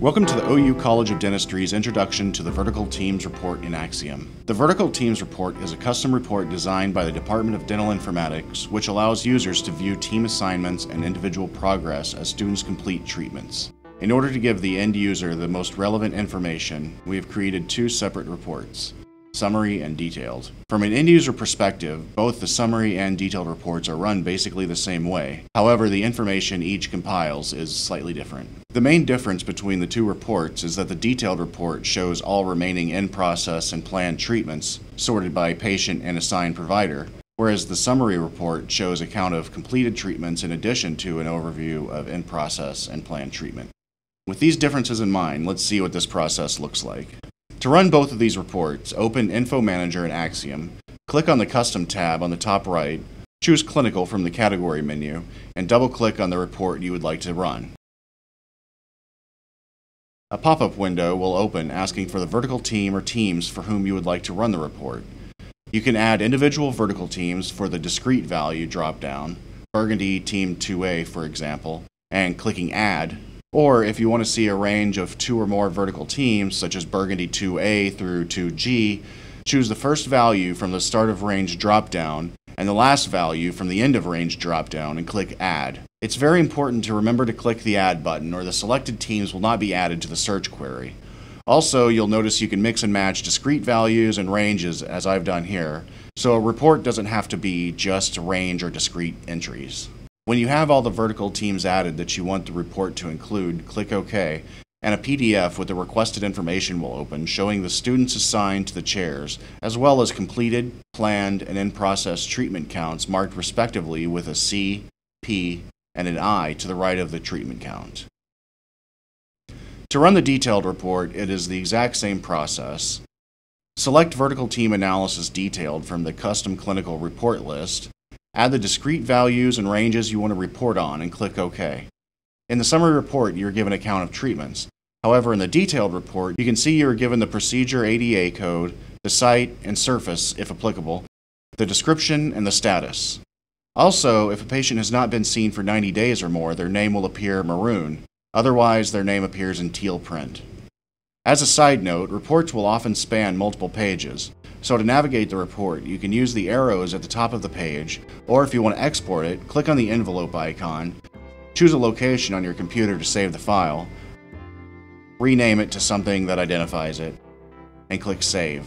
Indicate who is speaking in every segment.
Speaker 1: Welcome to the OU College of Dentistry's Introduction to the Vertical Teams Report in axiUm. The Vertical Teams Report is a custom report designed by the Department of Dental Informatics, which allows users to view team assignments and individual progress as students complete treatments. In order to give the end user the most relevant information, we have created two separate reports summary and detailed. From an end user perspective, both the summary and detailed reports are run basically the same way. However, the information each compiles is slightly different. The main difference between the two reports is that the detailed report shows all remaining in process and planned treatments, sorted by patient and assigned provider, whereas the summary report shows a count of completed treatments in addition to an overview of in process and planned treatment. With these differences in mind, let's see what this process looks like. To run both of these reports, open Info Manager in axiUm, click on the Custom tab on the top right, choose Clinical from the Category menu, and double-click on the report you would like to run. A pop-up window will open asking for the vertical team or teams for whom you would like to run the report. You can add individual vertical teams for the discrete value drop-down, Burgundy Team 2A for example, and clicking Add or if you want to see a range of two or more vertical teams, such as Burgundy 2A through 2G, choose the first value from the start of range dropdown and the last value from the end of range dropdown and click Add. It's very important to remember to click the Add button or the selected teams will not be added to the search query. Also, you'll notice you can mix and match discrete values and ranges as I've done here, so a report doesn't have to be just range or discrete entries. When you have all the vertical teams added that you want the report to include, click OK, and a PDF with the requested information will open showing the students assigned to the chairs, as well as completed, planned, and in-process treatment counts marked respectively with a C, P, and an I to the right of the treatment count. To run the detailed report, it is the exact same process. Select Vertical Team Analysis Detailed from the Custom Clinical Report list, Add the discrete values and ranges you want to report on and click OK. In the summary report, you're given a count of treatments. However, in the detailed report, you can see you are given the procedure ADA code, the site and surface, if applicable, the description, and the status. Also, if a patient has not been seen for 90 days or more, their name will appear maroon. Otherwise, their name appears in teal print. As a side note, reports will often span multiple pages. So to navigate the report, you can use the arrows at the top of the page, or if you want to export it, click on the envelope icon, choose a location on your computer to save the file, rename it to something that identifies it, and click Save.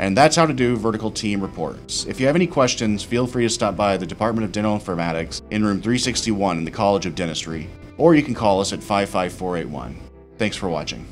Speaker 1: And that's how to do vertical team reports. If you have any questions, feel free to stop by the Department of Dental Informatics in room 361 in the College of Dentistry, or you can call us at 55481. Thanks for watching.